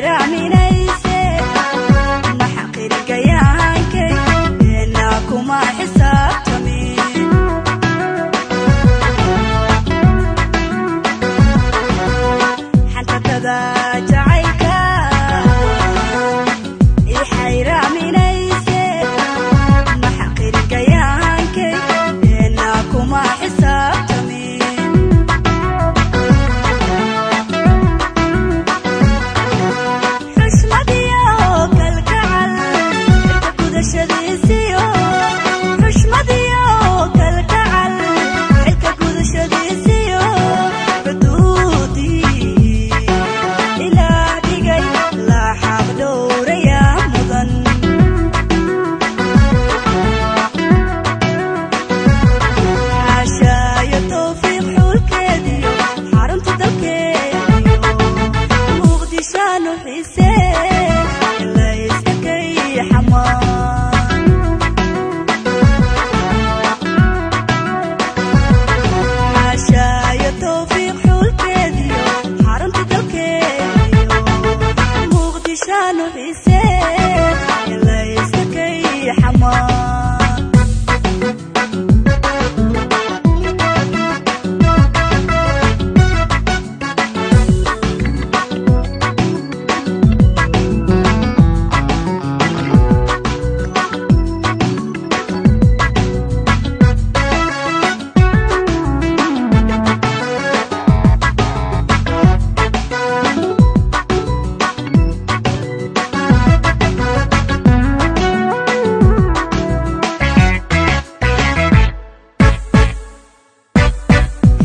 mira, mira. Pra não vencer